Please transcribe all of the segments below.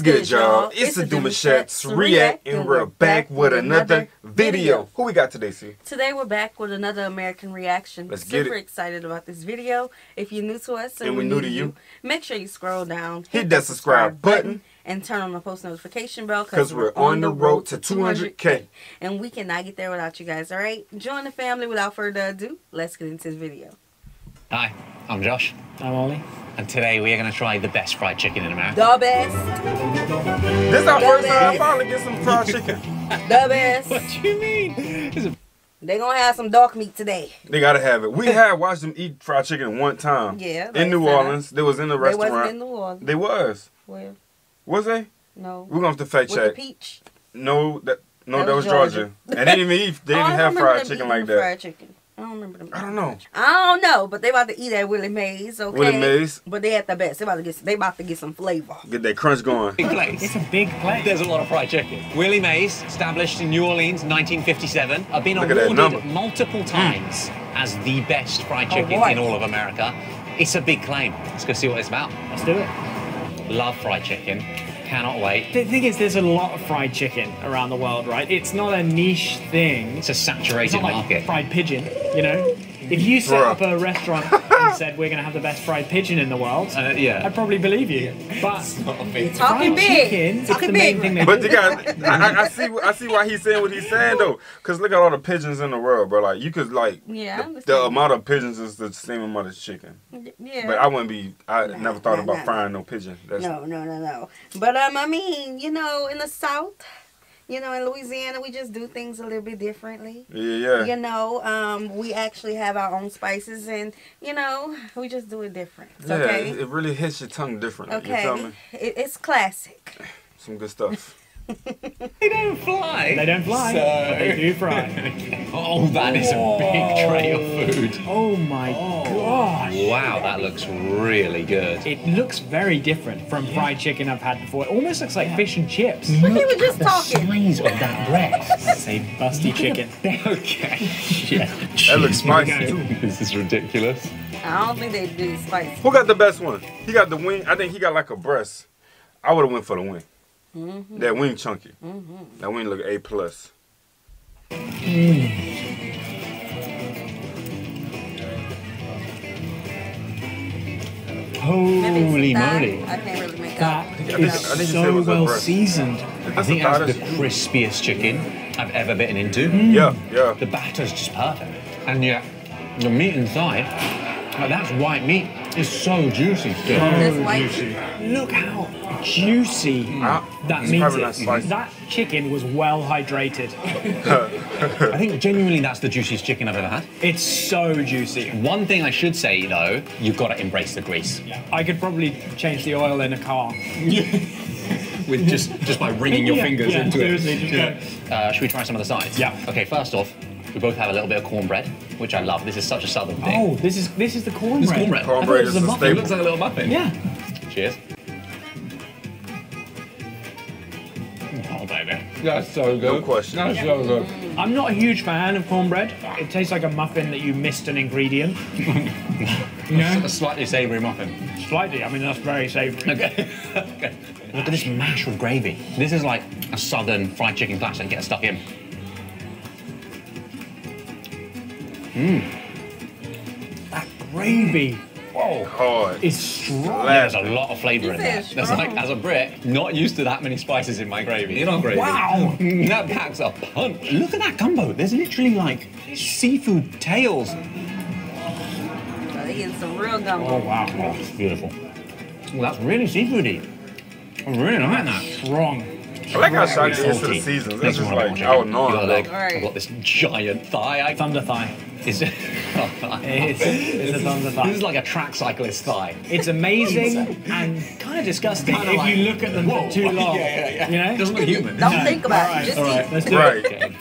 What's good, y'all? It's the Demouchets React, and we're back with another video. Who we got today, C? Today we're back with another American reaction. Let's get Super it. excited about this video. If you're new to us And we're new to you. make sure you scroll down, Hit that subscribe button. and turn on the post notification bell Because we're on the road to 200K. and we cannot get there without you guys. All right, join the family. Without further ado, let's get into this video. Hi, I'm Josh, I'm Ollie. and today we are going to try the best fried chicken in America. The best, This is our first time Dumbass. finally get some fried chicken. the best. do you mean? They gonna have some dark meat today. They gotta have it. We had watched them eat fried chicken one time. Yeah, In New time. Orleans. They was in the They wasn't restaurant. in New Orleans. They was. Where? Was they? no. We're gonna have to fact With check. peach. No, that no, That that was was Georgia. Georgia. and they didn't even eat. They Oh, didn't have fried chicken like that. Fried chicken. I don't remember them. I don't know. I don't know, but they about to eat at Willie Mae's, okay? Willie Mae's. But they at the best. They about to get they about to get some flavor. Get that crunch going. Big place. It's a big place. There's a lot of fried chicken. Willie Mae's, established in New Orleans, 1957. I've been Look awarded multiple hmm. times as the best fried Oh, chicken in all of America. It's a big claim. Let's go see what it's about. Let's do it. Love fried chicken. Cannot wait. The thing is, there's a lot of fried chicken around the world, right? It's not a niche thing. It's a It's saturated not like market. fried pigeon, you know? If you set Bruh. up a restaurant and said we're gonna have the best fried pigeon in the world, Uh, yeah. I'd probably believe you. But Talking fried big. chicken, it's Talking the main big. thing they But do. you got, I, I- I see, I see why he's saying what he's saying though. Cause look at all the pigeons in the world, bro. Like you could like, Yeah, the, the amount of pigeons is the same amount of chicken. Yeah. But I wouldn't be. I Nah, never thought nah, about nah. frying no pigeon. That's, no, no, no, no. But um, I mean, you know, in the South, you know, in Louisiana, we just do things a little bit differently. Yeah, yeah. You know, um, we actually have our own spices, and you know, we just do it different. Yeah, okay. it, it really hits your tongue different. You feel Okay, it, it's classic. Some good stuff. They don't fly. They don't fly, but they do fry. Oh, that is a big tray of food. Oh my oh. gosh. Wow, that looks really good. It looks very different from fried chicken I've had before. It almost looks like fish and chips. We were just talking. size of that breast. Say busty chicken. okay. Yeah. That looks spicy too. This is ridiculous. I don't think they do spicy. Who got the best one? He got the wing. I think he got like a breast. I would have went for the wing. Mm-hmm. That wing chunky. That wing look A plus. Maybe Holy that. moly. I can't really make That out. think- I think you said it so well breast. seasoned. I think a that's the crispiest chicken I've ever bitten into. Yeah, yeah. The batter's just perfect. And yet, the meat inside, like that's white meat, is so juicy still. That's white. Look how juicy Ah, that it's meat is. spicy. That chicken was well hydrated. I think genuinely that's the juiciest chicken I've ever had. It's so juicy. One thing I should say though, you've got to embrace the grease. I could probably change the oil in a car. With just just by wringing your Yeah, fingers yeah, into it. just go. Uh, should we try some of the sides? Yeah. Okay, first off, we both have a little bit of cornbread, which I love. This is such a southern thing. Oh, this is this is the cornbread. This cornbread. Cornbread it is a a muffin. staple. It looks like a little muffin. Yeah. Cheers. Oh, oh baby. That's so good. No question. That's so good. I'm not a huge fan of cornbread. It tastes like a muffin that you missed an ingredient. you know, A slightly savoury muffin. slightly. I mean, that's very savoury. Okay. okay. Look at this mash with gravy. This is like a southern fried chicken classic. Get stuck in. Hmm. Gravy oh, Whoa. Hard. is strong. There's a lot of flavour in This there. is There's like, as a Brit, not used to that many spices in my gravy. In our gravy. Wow. that packs a punch. Look at that gumbo. There's literally like seafood tails. So they getting some real gumbo. Oh wow, Oh, it's beautiful. Well, that's really seafoody. I really like that. strong. I like how shocked he is to Salty. the seasons. Makes It's just like watch out it. You got a norm. I've got this giant thigh. I Thunder thigh. is It's, oh, it's a thunder thigh. This is like a track cyclist thigh. It's amazing and kind of disgusting Kinda if like- you look at them Whoa. too long. Yeah, yeah, yeah. You know? Doesn't look human. Don't think about Alright, it. Just alright, eat. let's do Right. it. Okay.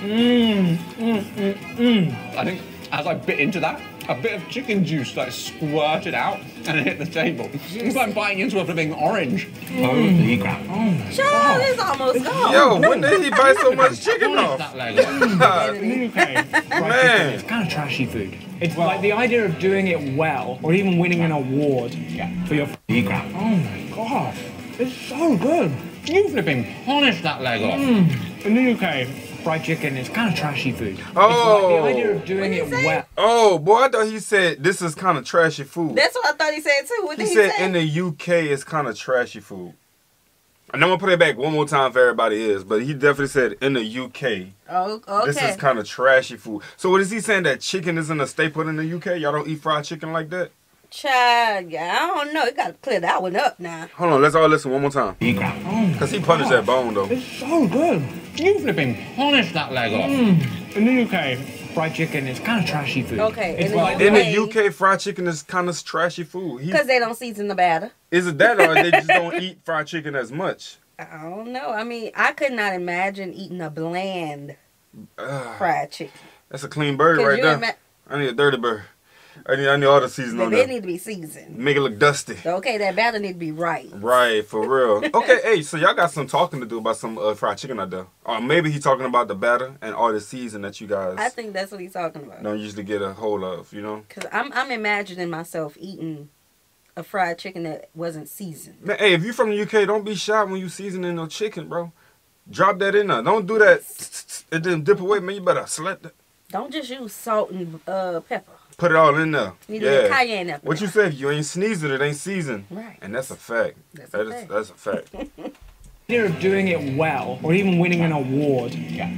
Mm, mm, mm, I think as I bit into that, a bit of chicken juice like squirted out and hit the table. It's like biting into a flipping orange. Holy crap. Oh, oh my Child, it's almost gone. Yo, when did he buy so much chicken Polish off? that leg off. In the UK, Man. chicken is kind of trashy food. It's like the idea of doing it well, or even winning an award for your Holy crap. Oh my god. It's so good. You flipping polished that leg off. In the UK, fried chicken is kind of trashy food. Oh. Like the oh. idea of doing it say? well. Oh, boy, I thought he said this is kind of trashy food. That's what I thought he said too. What He did he, said say? in the UK it's kind of trashy food. And I'm gonna put it back one more time for everybody is, but he definitely said in the UK oh, okay. this is kind of trashy food. So what is he saying that chicken isn't a staple in the UK? Y'all don't eat fried chicken like that? Child, yeah, I don't know. You gotta clear that one up now. Hold on, let's all listen one more time. Oh Cause he punished that bone though. It's so good. You flipping polished that leg off. Hmm. In the UK, fried chicken is kind of trashy food. Okay, It's in the like In the UK, fried chicken is kind of trashy food. Because they don't season the batter. is it that or they just don't eat fried chicken as much? I don't know. I mean, I could not imagine eating a bland Ugh, fried chicken. that's a clean bird right there. ima- I need a dirty bird. I need I need all the seasoning on they there. need to be seasoned. Make it look dusty. Okay, that batter need to be right. Right, for real. Okay, hey, so y'all got some talking to do about some uh, fried chicken out there. Or maybe he talking about the batter and all the season that you guys I think that's what he's talking about. don't usually get a hold of, you know? Because I'm, I'm imagining myself eating a fried chicken that wasn't seasoned. Man, hey, if you from the UK, don't be shy when you seasoning no chicken, bro. Drop that in there. Don't do that It didn't dip away, man. You better select it. Don't just use salt and uh, pepper. Put it all in there. You need to get Yeah. cayenne after What you that. say? If you ain't sneezing, it ain't seasoned. Right. And that's a fact. That's That a is fact. that's a fact. idea of doing it well, or even winning an award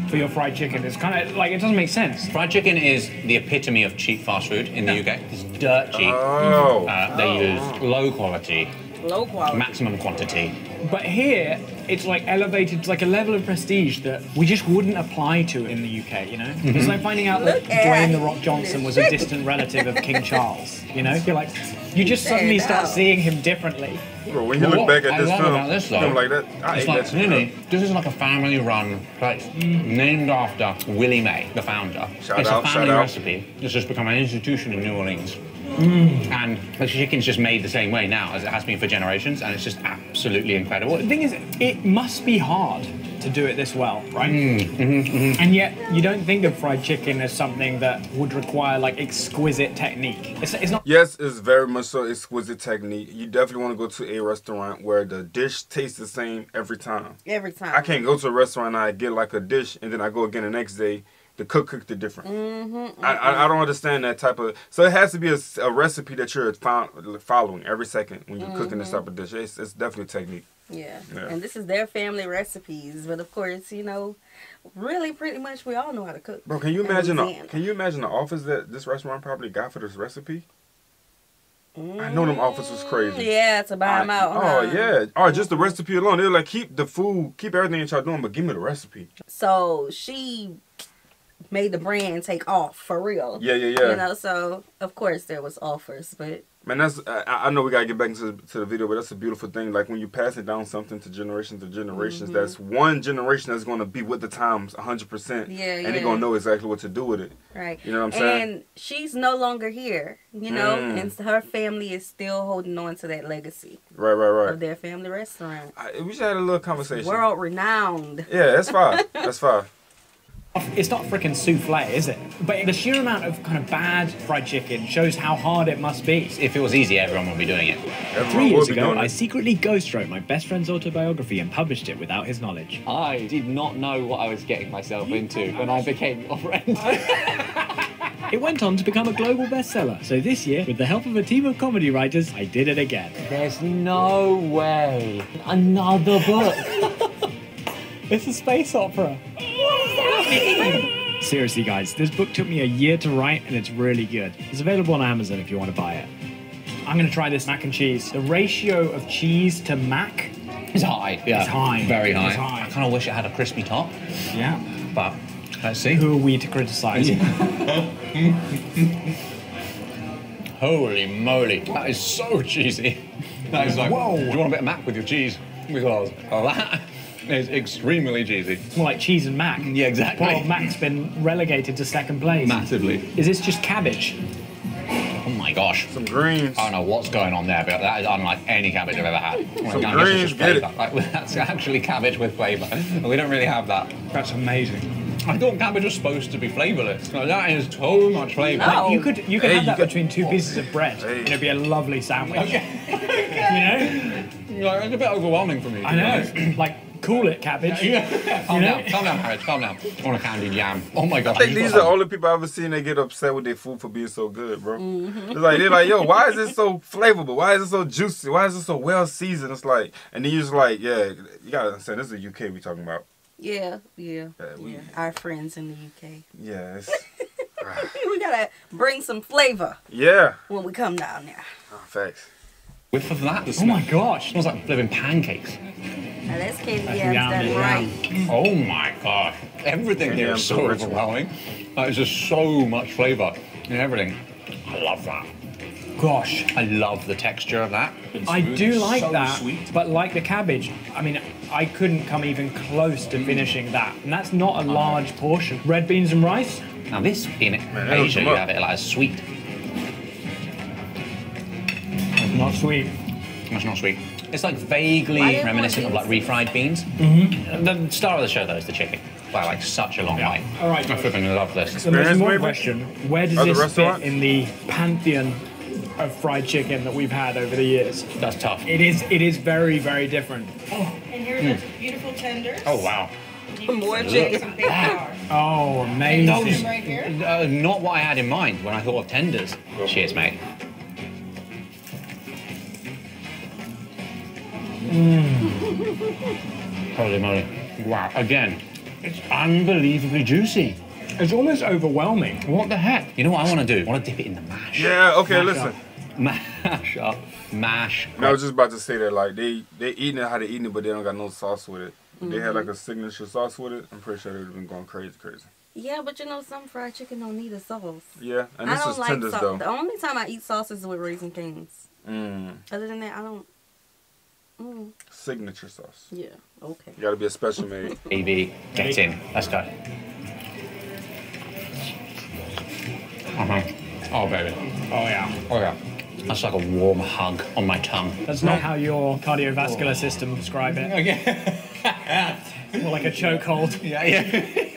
for your fried chicken is kind of like it doesn't make sense. Fried chicken is the epitome of cheap fast food in the UK. It's dirt cheap. Oh. Uh, they use low quality, Low quality. maximum quantity. But here, it's like elevated to like a level of prestige that we just wouldn't apply to in the UK, you know? It's like finding out that Look at Dwayne The Rock Johnson was a distant relative of King Charles, you know? You're like, you just suddenly start seeing him differently. Bro, when you Well, look back at I this film, this, though, film like that, I It's like really, this is like a family-run place named after Willie Mae, the founder. Shout it's out, a family recipe. It's just become an institution in New Orleans. Mm. And the chicken's just made the same way now as it has been for generations, and it's just absolutely incredible. The thing is, it must be hard to do it this well, right? Mm, And yet, you don't think of fried chicken as something that would require like exquisite technique. It's, it's not Yes, it's very much so exquisite technique. You definitely want to go to a restaurant where the dish tastes the same every time. Every time. I can't go to a restaurant and I get like a dish and then I go again the next day. The cook cooked it different. Mm-hmm, I, I I don't understand that type of. So it has to be a recipe that you're fo- following every second when you're cooking this type of dish. It's, it's definitely technique. Yeah. Yeah. And this is their family recipes. But of course, you know, really pretty much we all know how to cook. Bro, can you imagine? A, can you imagine the office that this restaurant probably got for this recipe? I know them office was mm, crazy. Yeah, to buy them I- out. Oh huh? yeah. Oh, just the recipe alone. They're like, keep the food, keep everything that y'all doing, but give me the recipe. So she made the brand take off for real. Yeah, yeah, yeah. You know, so of course there was offers, but Man, that's I, I know we gotta get back into to the video, but that's a beautiful thing. Like when you pass it down something to generations to generations, Mm-hmm. that's one generation that's gonna be with the times hundred percent. Yeah, And yeah. they're gonna know exactly what to do with it. right. You know what I'm saying? And she's no longer here, you know, Mm. and her family is still holding on to that legacy Right, right, right. of their family restaurant. I, we should have a little conversation. World renowned. Yeah, that's fine. that's fine. It's not freaking souffle, is it? But the sheer amount of kind of bad fried chicken shows how hard it must be. If it was easy, everyone would be doing it. Everyone Three years ago, I secretly ghost wrote my best friend's autobiography and published it without his knowledge. I did not know what I was getting myself into when I became your friend. It went on to become a global bestseller. So this year, with the help of a team of comedy writers, I did it again. There's no way. Another book. It's a space opera. Seriously, guys, this book took me a year to write and it's really good. It's available on Amazon if you want to buy it. I'm going to try this mac and cheese. The ratio of cheese to mac, is high. Yeah. It's high. Very high. High. I kind of wish it had a crispy top, yeah. but let's see. Who are we to criticize? Holy moly, that is so cheesy. That is like, Whoa. do you want a bit of mac with your cheese? Because that is extremely cheesy. It's more like cheese and mac. Yeah, exactly. Well, mac's been relegated to second place. Massively. Is this just cabbage? Oh my gosh. Some greens. I don't know what's going on there, but that is unlike any cabbage I've ever had. Oh, Some my God, greens, just get it. Like, that's actually cabbage with flavour. We don't really have that. That's amazing. I thought cabbage was supposed to be flavourless. Like, that is so much flavour. No. You could you could Hey, have you that got- between two oh, pieces of bread, Hey. and it'd be a lovely sandwich. You know? Like, it's a bit overwhelming for me. I know. like, cool it, cabbage. calm You know? down, calm down, Harris, calm down. I want a candied yam. Oh my god. I think these got are the only people I've ever seen that get upset with their food for being so good, bro. Mm-hmm. It's like they're like, yo, why is it so flavorful? Why is it so juicy? Why is it so well seasoned? It's like, and then you're just like, yeah, you gotta understand. This is the UK we talking about. Yeah, yeah, Yeah, we- yeah. Our friends in the UK. Yeah, it's, We gotta bring some flavor yeah, when we come down there. oh, facts. Whiff of that. Oh my gosh. It smells like flipping pancakes. Now that's Katie That's done right. Oh my gosh. Everything here Yeah, is I'm so so overwhelming. That is just so much flavour in everything. I love that. Gosh. I love the texture of that. I do like So that, sweet. but like the cabbage, I mean, I couldn't come even close to mm. finishing that, and that's not a uh-huh. large portion. Red beans and rice. Now this in Asia, you have it like as sweet. Not sweet. It's not sweet. It's like vaguely reminiscent of like refried beans. Mm-hmm. The star of the show though is the chicken. Wow, like such a long way. All right. I flipping love this. The most Experience, important maybe? question: Where does Other this fit in the pantheon of fried chicken that we've had over the years? That's tough. It is. It is very, very different. And here's those beautiful tenders. Oh wow. More chicken. Some big bar. Oh, Those amazing! right here. Uh, not what I had in mind when I thought of tenders. Cheers, mate. Holy moly. Wow. Again, it's unbelievably juicy. It's almost overwhelming. What the heck? You know what I want to do? I want to dip it in the mash. Yeah, okay, Mash listen. up. Mash up. Mash. I was just about to say that, like they they eating it how they eating it, but they don't got no sauce with it. If They had like a signature sauce with it. I'm pretty sure they would have been going crazy, crazy. Yeah, but you know some fried chicken don't need a sauce. Yeah, and I this don't is like tenders sauce. though. The only time I eat sauce is with Raising Cane's. Mm, Other than that, I don't. Mm, signature sauce. yeah. Okay. You gotta be a special made. AV, get in. Let's go. Uh-huh. Oh, baby. Oh yeah. Oh, yeah. That's like a warm hug on my tongue. That's not how your cardiovascular system describe it. More like a chokehold. Yeah, yeah.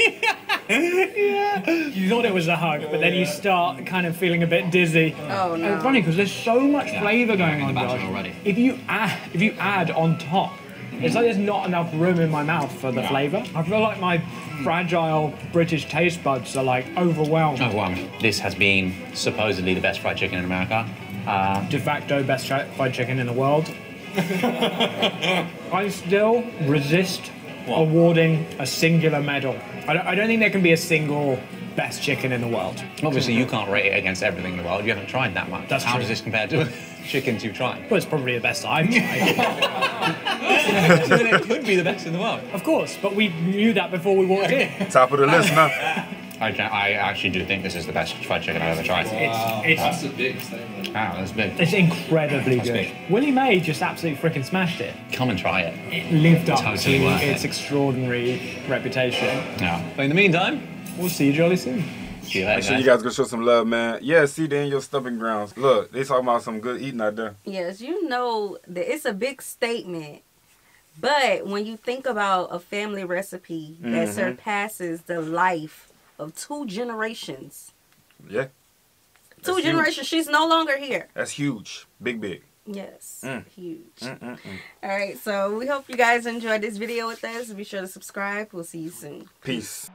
You thought it was a hug, but then you start kind of feeling a bit dizzy. Oh And no. it's funny because there's so much flavour going on, batter Josh. already. If you add, if you add on top, it's like there's not enough room in my mouth for the flavour. I feel like my fragile British taste buds are like overwhelmed. Oh, wow. This has been supposedly the best fried chicken in America. Uh, De facto best chi- fried chicken in the world. I still resist awarding a singular medal. I don't, I don't think there can be a single best chicken in the world. obviously, you can't rate it against everything in the world. You haven't tried that much. That's How true. does this compare to chickens you've tried? Well, it's probably the best I've tried. so then it could be the best in the world. of course, but we knew that before we walked in. Top of the list now. I, can, I actually do think this is the best fried chicken I've ever tried. It's, it's, That's a big statement. Wow, that's big. it's incredibly good. big. Willie Mae just absolutely freaking smashed it. Come and try it. It lived up Totally to its it. extraordinary reputation. Yeah. But in the meantime, We'll see you jolly soon. see you later. Make sure you guys. guys go show some love, man. Yeah, see, they in your stumping grounds. Look, they talking about some good eating out there. Yes, you know that it's a big statement. But when you think about a family recipe that Mhm. surpasses the life of two generations, Yeah, two That's generations, she's no longer here. that's huge. Big, big. Yes, Mm. huge. Mm-mm-mm. All right, so we hope you guys enjoyed this video with us. Be sure to subscribe. We'll see you soon. Peace.